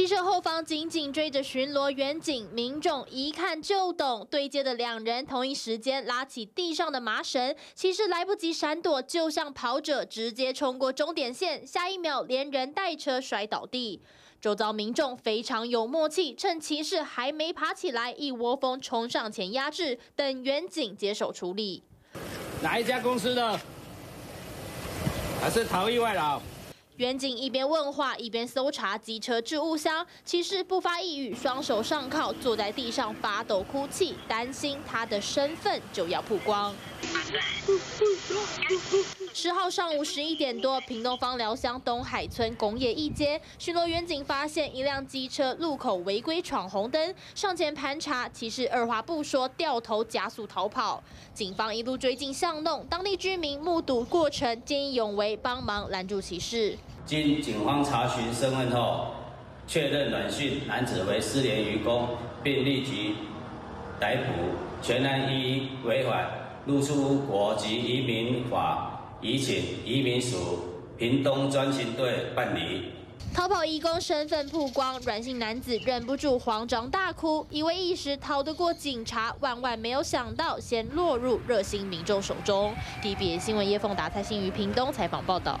汽车后方紧紧追着巡逻员警，民众一看就懂。对接的两人同一时间拉起地上的麻绳，骑士来不及闪躲，就像跑者直接冲过终点线，下一秒连人带车摔倒地。周遭民众非常有默契，趁骑士还没爬起来，一窝蜂冲上前压制，等员警接手处理。哪一家公司的？还是逃逸外劳？远警一边问话，一边搜查机车置物箱。骑士不发一语，双手上铐，坐在地上发抖哭泣，担心他的身份就要曝光。十号上午十一点多，屏东方寮乡东海村工业一街，巡逻员警发现一辆机车路口违规闯红灯，上前盘查，骑士二话不说，掉头加速逃跑。警方一路追进巷弄，当地居民目睹过程，见义勇为，帮忙拦住骑士。经警方查询身份后，确认软讯男子为失联渔工，并立即逮捕，全案依违反入出国及移民法。已请移民署屏东专勤队办理。逃跑义工身份曝光，软性男子忍不住慌张大哭，以为一时逃得过警察，万万没有想到先落入热心民众手中。TBS 新闻叶凤达蔡新于屏东采访报道。